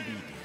disobedience.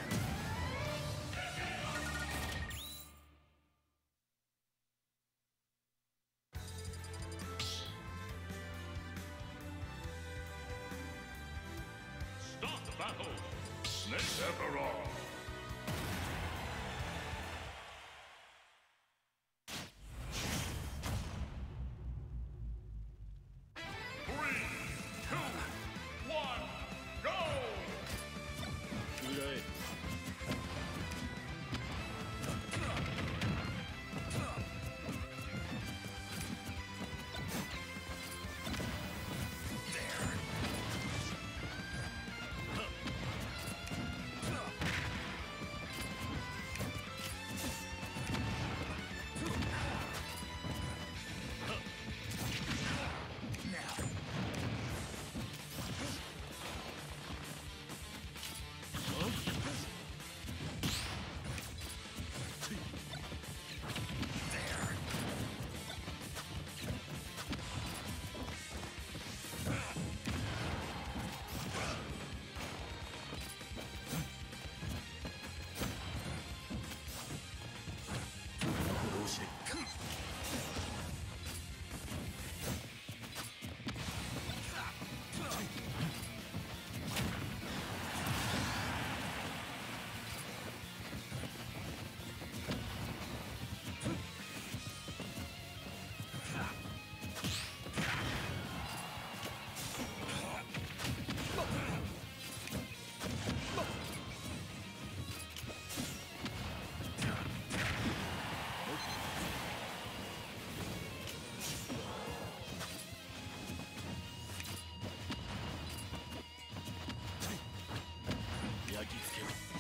焼き付けろ。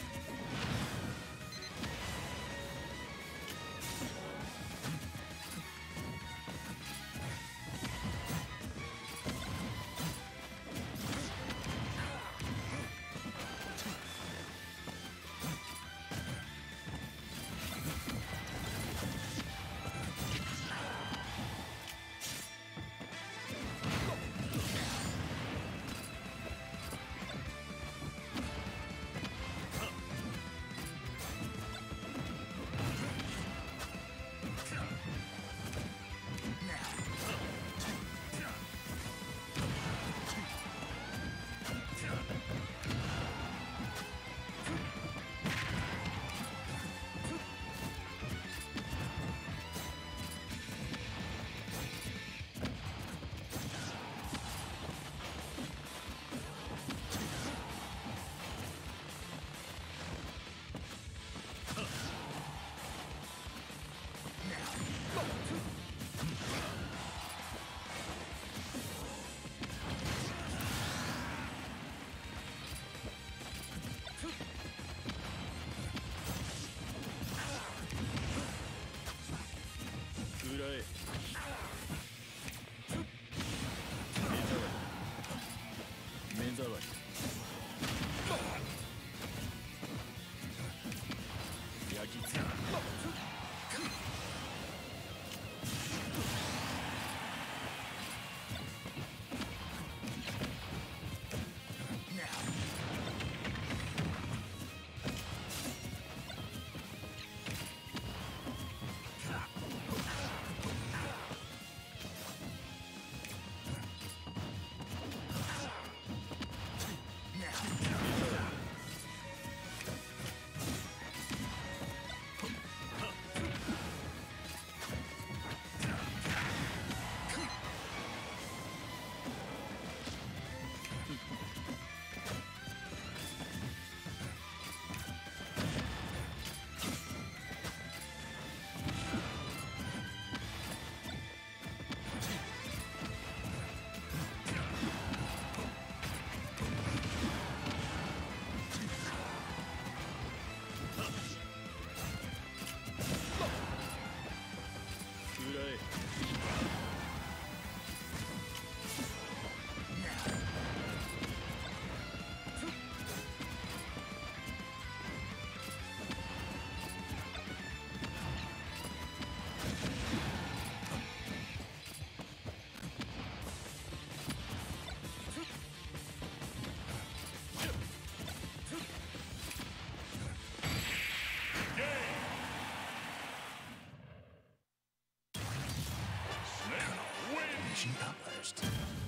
Snake wins!